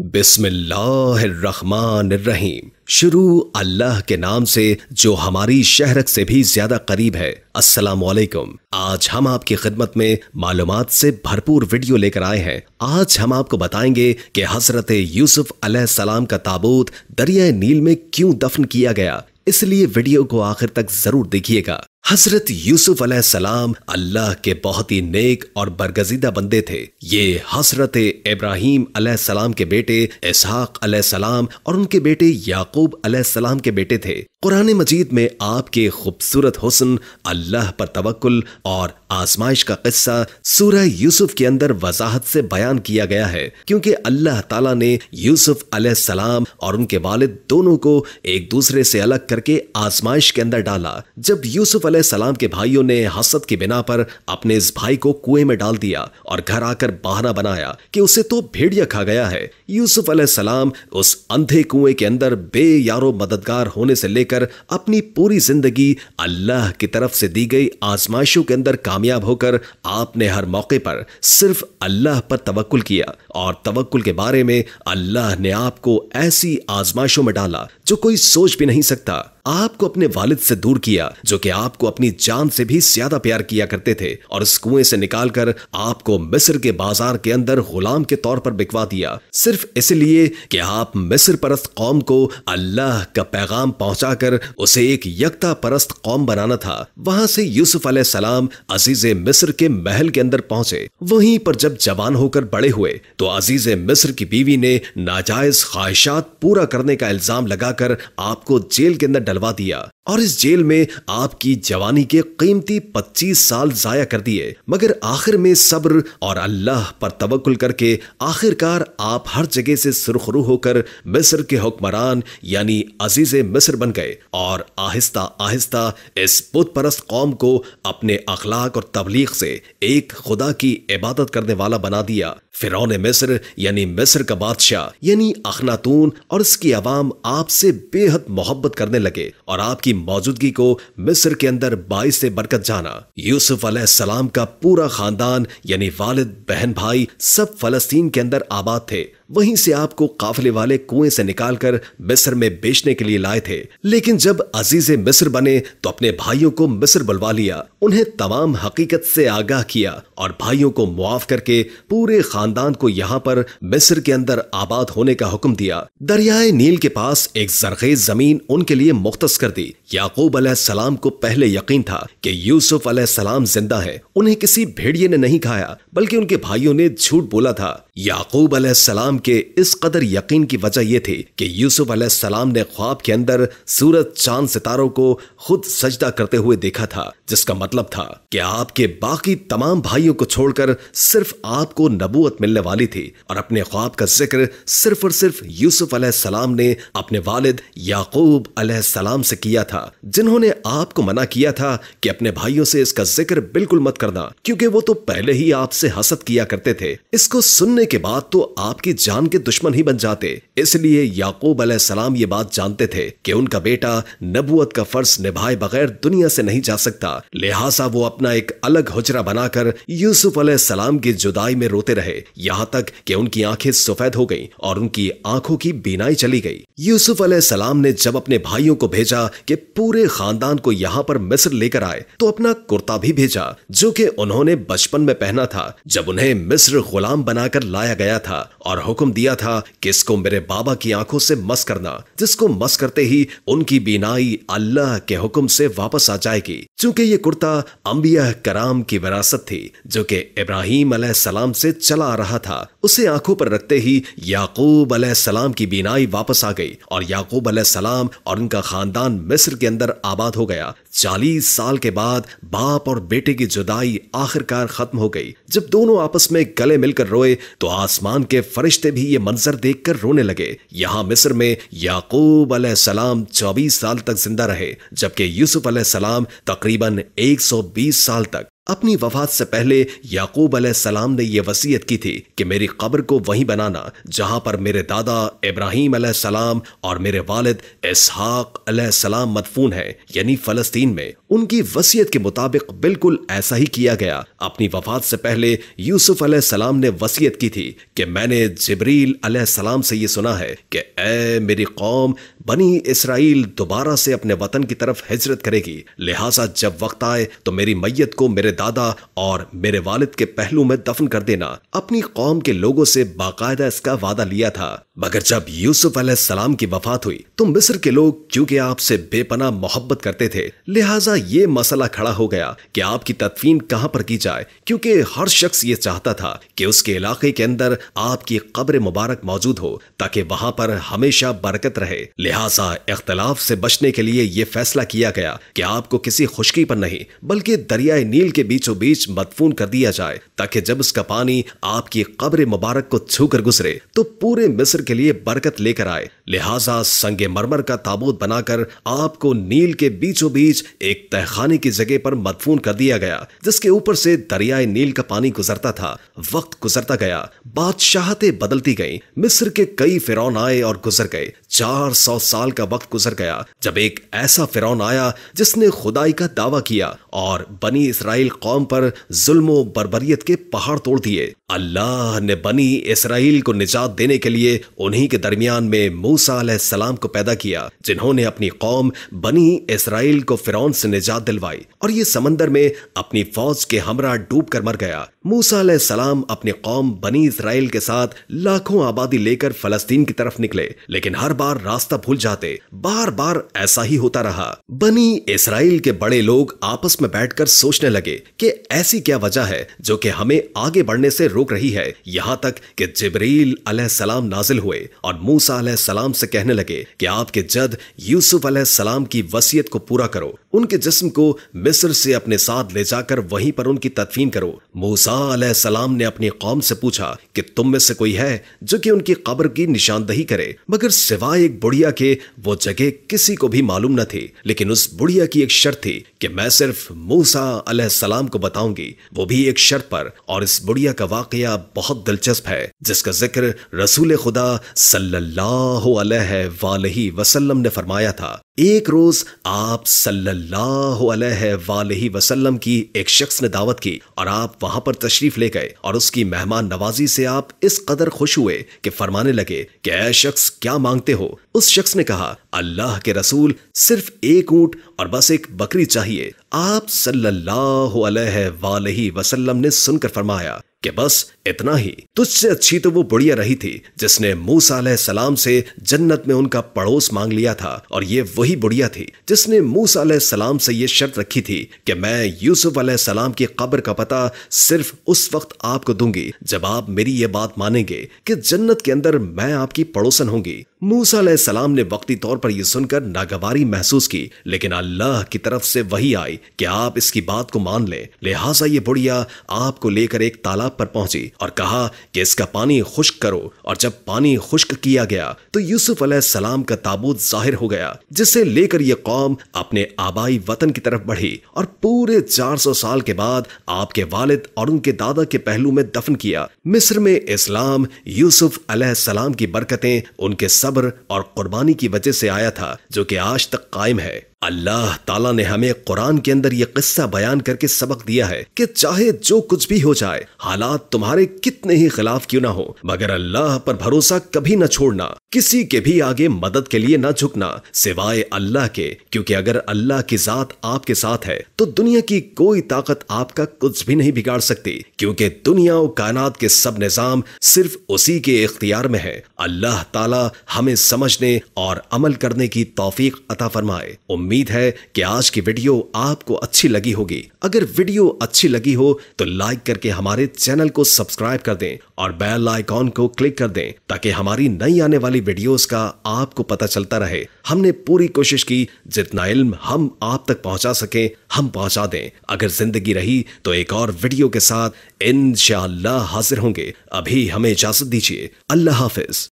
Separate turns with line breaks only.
बिस्मिल्लाहिर्रहमानिर्रहीम। शुरू अल्लाह के नाम से, जो हमारी शहरत से भी ज़्यादा करीब है। अस्सलाम वालेकुम आज हम आपकी खिदमत में मालूम से भरपूर वीडियो लेकर आए हैं। आज हम आपको बताएँगे कि हज़रत यूसुफ सलाम का ताबूत दरिया नील में क्यों दफन किया गया। इसलिए वीडियो को आखिर तक ज़रूर देखिएगा। हज़रत यूसुफ सलाम अल्लाह के बहुत ही नेक और बरगजीदा बंदे थे। ये हज़रत इब्राहिम सलाम के बेटे, इसहाक सलाम और उनके बेटे याकूब सलाम के बेटे थे। कुरान मजीद में आपके खूबसूरत हुसन, अल्लाह पर तवक्ल और आजमाइश का किस्सा सूरह यूसुफ के अंदर वजाहत से बयान किया गया है, क्योंकि अल्लाह ताला ने यूसुफ सलाम और उनके वालिद दोनों को एक दूसरे से अलग करके आजमाइश के अंदर डाला। जब यूसुफ सलाम के भाइयों ने हसद की बिना पर अपने इस भाई को कुएँ में डाल दिया और घर आकर बहाना बनाया कि उसे तो भेड़िया खा गया है। यूसुफ सलाम उस अंधे कुएँ के अंदर बे यारो मददगार होने से लेकर अपनी पूरी ज़िंदगी अल्लाह की तरफ़ से दी गई आजमाइशों के अंदर कामयाब होकर आपने हर मौके पर सिर्फ़ अल्लाह पर तवक्ल किया और तवक्ल के बारे में अल्लाह ने आपको ऐसी आजमाइशों में डाला जो कोई सोच भी नहीं सकता। आपको अपने वालिद से दूर किया, जो कि आपको अपनी जान से भी ज़्यादा प्यार किया करते थे, और इस कुएँ से निकालकर आपको मिस्र के बाज़ार के अंदर गुलाम के तौर पर बिकवा दिया। सिर्फ़ इसलिए कि आप मिस्र परस्त कौम को अल्लाह का पैगाम पहुंचाकर उसे एक यकता परस्त कौम बनाना था। वहाँ से यूसुफ सलाम अज़ीज़ मिस्र के महल के अंदर पहुँचे। वहीं पर जब जवान होकर बड़े हुए तो अज़ीज़ मिस्र की बीवी ने नाजायज ख्वाहिशात पूरा करने का इल्ज़ाम लगाकर आपको जेल के अंदर दिया। और इस जेल में आपकी जवानी के कीमती 25 साल जाया कर दिए। मगर आखिर में सब्र और अल्लाह पर तवक्ल करके आखिरकार आप हर जगह से सुरखरू होकर मिस्र के हुक्मरान, यानी अज़ीज़ मिस्र बन गए और आहिस्ता आहिस्ता इस बुत परस्त कौम को अपने अखलाक और तबलीग से एक खुदा की इबादत करने वाला बना दिया। फिरौन मिस्र, यानी मिस्र का बादशाह, यानी अखनातून और इसकी आवाम आपसे बेहद मोहब्बत करने लगे और आपकी मौजूदगी को मिस्र के अंदर बाईस से बरकत जाना। यूसुफ सलाम का पूरा खानदान, यानी वालिद, बहन भाई, सब फलस्तीन के अंदर आबाद थे। वहीं से आपको काफले वाले कुएँ से निकालकर मिस्र में बेचने के लिए लाए थे। लेकिन जब अज़ीज़ मिस्र बने तो अपने भाइयों को मिस्र बुलवा लिया। उन्हें तमाम हकीकत से आगाह किया और भाइयों को मुआफ करके पूरे खानदान को यहाँ पर मिस्र के अंदर आबाद होने का हुक्म दिया। दरियाए नील के पास एक जरखेज ज़मीन उनके लिए मुख्त कर दी। याकूब सलाम को पहले यकीन था कि यूसुफ सलाम ज़िंदा है। उन्हें किसी भेड़िए ने नहीं खाया, बल्कि उनके भाइयों ने झूठ बोला था। याकूब सलाम के इस कदर यकीन की वजह यह थी कि यूसुफ सलाम ने ख्वाब के अंदर सूरज चाँद सितारों को खुद सजदा करते हुए देखा था, जिसका मतलब था कि आपके बाकी तमाम भाइयों को छोड़कर सिर्फ़ आपको नबूत मिलने वाली थी और अपने ख्वाब का ज़िक्र सिर्फ़ और सिर्फ़ यूसुफ सलाम ने अपने वालिद याकूब सलाम से किया था, जिन्होंने आपको मना किया था कि अपने भाइयों से इसका ज़िक्र बिल्कुल मत करना, क्योंकि वो तो पहले ही आपसे हसद किया करते थे। इसको सुनने के बाद तो आपकी जान के दुश्मन ही बन जाते। इसलिए याकूब सलाम ये बात जानते थे कि उनका बेटा नबुअत का फ़र्ज़ निभाए बगैर दुनिया से नहीं जा सकता। लिहाजा वो अपना एक अलग हुजरा बनाकर यूसुफ सलाम की जुदाई में रोते रहे। यहाँ तक कि उनकी आँखें सफ़ेद हो गईं और उनकी आँखों की बीनाई चली गई। यूसुफ सलाम ने जब अपने भाइयों को भेजा कि पूरे खानदान को यहाँ पर मिस्र लेकर आए तो अपना कुर्ता भी भेजा, जो कि उन्होंने बचपन में पहना था। जब उन्हें मिस्र गुलाम बनाकर लाया गया था और हुक्म दिया था कि इसको मेरे बाबा की आँखों से मस करना, जिसको मस करते ही उनकी बीनाई अल्लाह के हुक्म से वापस आ जाएगी। चूँकि ये कुर्ता अंबिया कराम की विरासत थी, जो कि इब्राहिम सलाम से चला आ रहा था, उसे आँखों पर रखते ही याकूब सलाम की बीनाई वापस आ गई और याकूब सलाम और उनका खानदान मिस्र के अंदर आबाद हो गया। चालीस साल के बाद बाप और बेटे की जुदाई आखिरकार खत्म हो गई। जब दोनों आपस में गले मिलकर रोए तो आसमान के फरिश्ते भी ये मंजर देखकर रोने लगे। यहाँ मिस्र में याकूब सलाम 24 साल तक ज़िंदा रहे, जबकि यूसुफ सलाम तकरीबन 120 साल तक। अपनी वफात से पहले याकूब सलाम ने यह वसीयत की थी कि मेरी कब्र को वहीं बनाना, जहाँ पर मेरे दादा इब्राहिम सलाम और मेरे वालिद इसहाक सलाम मदफून है, यानी फलस्तीन में। उनकी वसीयत के मुताबिक बिल्कुल ऐसा ही किया गया। अपनी वफात से पहले यूसुफ सलाम ने वसीयत की थी कि मैंने जिब्रील सलाम से ये सुना है कि ए मेरी कौम, बनी इसराइल दोबारा से अपने वतन की तरफ़ हिजरत करेगी। लिहाजा जब वक्त आए तो मेरी मैयत को मेरे दादा और मेरे वालिद के पहलू में दफन कर देना। अपनी कौम के लोगों से बाकायदा इसका वादा लिया था। मगर जब यूसुफ सलाम की वफात हुई तो मिस्र के लोग, क्योंकि आपसे बेपना मोहब्बत करते थे, लिहाजा ये मसला खड़ा हो गया कि आपकी तदफीन कहाँ पर की जाए, क्योंकि हर शख्स ये चाहता था कि उसके इलाके के अंदर आपकी कब्र मुबारक मौजूद हो, ताकि वहाँ पर हमेशा बरकत रहे। लिहाजा इख्तलाफ से बचने के लिए यह फैसला किया गया कि आपको किसी खुशकी पर नहीं, बल्कि दरियाए नील के बीचों बीच मदफून कर दिया जाए, ताकि जब उसका पानी आपकी कब्र मुबारक को छू कर गुजरे तो पूरे मिस्र के लिए बरकत लेकर आए। लिहाजा संगे मरमर का ताबूत बनाकर आपको नील के बीचों बीच एक तहखाने की जगह पर मदफून कर दिया गया, जिसके ऊपर से दरियाए नील का पानी गुजरता था। वक्त गुजरता गया, बादशाहते बदलती गई। मिस्र के कई फिरौन आए और गुजर गए। चार सौ साल का वक्त गुजर गया, जब एक ऐसा फिरौन आया, जिसने खुदाई का दावा किया और बनी इसराइल कौम पर जुल्म बरबरीत के पहाड़ तोड़ दिए। अल्लाह ने बनी इसराइल को निजात देने के लिए उन्हीं के दरमियान में मूसा सलाम को पैदा किया, जिन्होंने अपनी कौम बनी इसराइल को फिरौन से निजात दिलवाई और ये समंदर में अपनी फौज के हमरा डूब कर मर गया। मूसा सलाम अपनी कौम बनी इसराइल के साथ लाखों आबादी लेकर फलस्तीन की तरफ़ निकले, लेकिन हर बार रास्ता भूल जाते बार बार ऐसा ही होता रहा। बनी इसराइल के बड़े लोग आपस में बैठकर सोचने लगे कि ऐसी क्या वजह है जो कि हमें आगे बढ़ने से रही है। यहाँ तक कि जबरील सलाम नाजिल हुए और मूसा सलाम से कहने लगे कि आपके जद यूसुफ सलाम की वसीयत को पूरा करो उनके जिस्म को मिस्र से अपने साथ ले जाकर वहीं पर उनकी तदफीन करो। मूसा सलाम ने अपनी कौम से पूछा कि तुम में से कोई है जो कि उनकी कब्र की निशानदही करे? मगर सिवाय एक बुढ़िया के, वो जगह किसी को भी मालूम न थी। लेकिन उस बुढ़िया की एक शर्त थी कि मैं सिर्फ़ मूसा सलाम को बताऊँगी। वो भी एक शर्त पर, और इस बुढ़िया का वाकया बहुत दिलचस्प है, जिसका ज़िक्र रसूल खुदा सल्लल्लाहु अलैहि वसल्लम ने फरमाया था। एक रोज आप सल्लल्लाहु अलैहि वसल्लम की एक शख्स ने दावत की और आप वहाँ पर तशरीफ़ ले गए और उसकी मेहमान नवाजी से आप इस कदर खुश हुए कि फरमाने लगे कि, ऐ शख्स, क्या मांगते हो? उस शख्स ने कहा, अल्लाह के रसूल सिर्फ़ एक ऊँट और बस एक बकरी चाहिए। आप सल्लल्लाहु वसल्लम ने सुनकर फरमाया कि बस इतना ही। तुझसे अच्छी तो वो बुढ़िया रही थी, जिसने मूसा सलाम से जन्नत में उनका पड़ोस मांग लिया था, और ये वही बुढ़िया थी, जिसने मूसा सलाम से ये शर्त रखी थी कि मैं यूसुफ सलाम की कब्र का पता सिर्फ़ उस वक्त आपको दूँगी, जब आप मेरी ये बात मानेंगे कि जन्नत के अंदर मैं आपकी पड़ोसन होंगी। मूसा सलाम ने वक्ती तौर पर यह सुनकर नागवारी महसूस की, लेकिन अल्लाह की तरफ़ से वही आई कि आप इसकी बात को मान लें। लिहाजा ये बुढ़िया आपको लेकर एक तालाब पर पहुँची और कहा कि इसका पानी खुश्क करो, और जब पानी खुश्क किया गया तो यूसुफ सलाम का ताबूत ज़ाहिर हो गया जिसे लेकर यह कौम अपने आबाई वतन की तरफ़ बढ़ी और पूरे 400 साल के बाद आपके वालिद और उनके दादा के पहलू में दफन किया। मिस्र में इस्लाम, यूसुफ सलाम की बरकतें उनके सब्र और कुर्बानी की वजह से आया था जो कि आज तक कायम है। अल्लाह ताला ने हमें कुरान के अंदर यह किस्सा बयान करके सबक दिया है कि चाहे जो कुछ भी हो जाए, हालात तुम्हारे कितने ही खिलाफ क्यों ना हो, मगर अल्लाह पर भरोसा कभी न छोड़ना, किसी के भी आगे मदद के लिए न झुकना, सिवाय अल्लाह के, क्योंकि अगर अल्लाह की जात आपके साथ है तो दुनिया की कोई ताकत आपका कुछ भी नहीं बिगाड़ सकती, क्योंकि दुनिया और कायनात के सब निज़ाम सिर्फ़ उसी के इख्तियार में है। अल्लाह ताला हमें समझने और अमल करने की तौफीक अता फरमाए। उम्मीद है कि आज की वीडियो आपको अच्छी लगी होगी। अगर वीडियो अच्छी लगी हो तो लाइक करके हमारे चैनल को सब्सक्राइब कर दें और बेल आइकॉन को क्लिक कर दें, ताकि हमारी नई आने वाली वीडियोस का आपको पता चलता रहे। हमने पूरी कोशिश की, जितना इल्म हम आप तक पहुँचा सके, हम पहुँचा दें। अगर ज़िंदगी रही तो एक और वीडियो के साथ इन हाजिर होंगे। अभी हमें इजाज़त दीजिए। अल्लाह हाफिज।